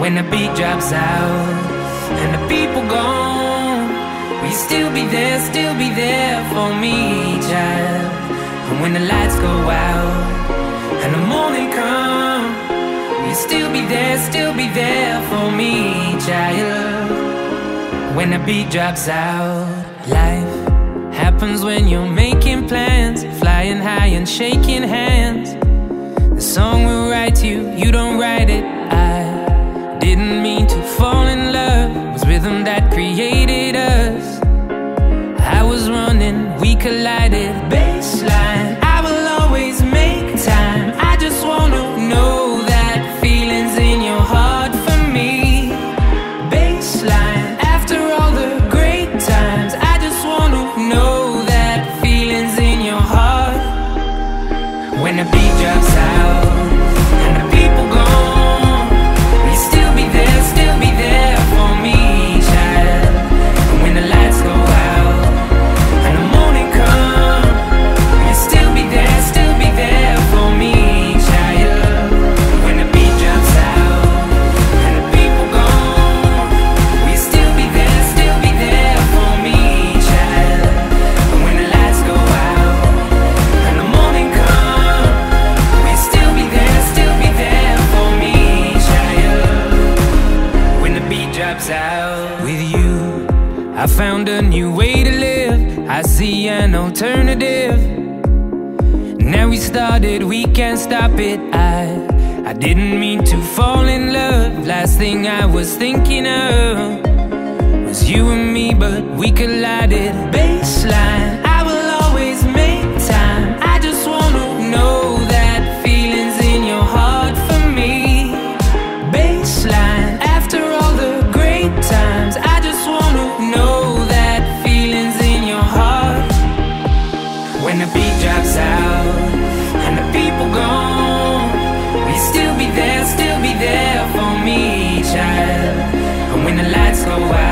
When the beat drops out and the people gone, will you still be there, still be there for me, child? And when the lights go out and the morning come, will you still be there, still be there for me, child? When the beat drops out, life happens when you're making plans, flying high and shaking hands. The song will write you, you don't didn't to fall in love. Was rhythm that created us. I was running, we collided. Bassline, I will always make time. I just wanna know that feelings in your heart for me. Bassline, after all the great times, I just wanna know that feelings in your heart. When the beat I found a new way to live. I see an alternative. Now we started, we can't stop it. I I didn't mean to fall in love. Last thing I was thinking of was you and me, but we collided. Bassline, When the beat drops out and the people gone, will you still be there, still be there for me, child? And when the lights go out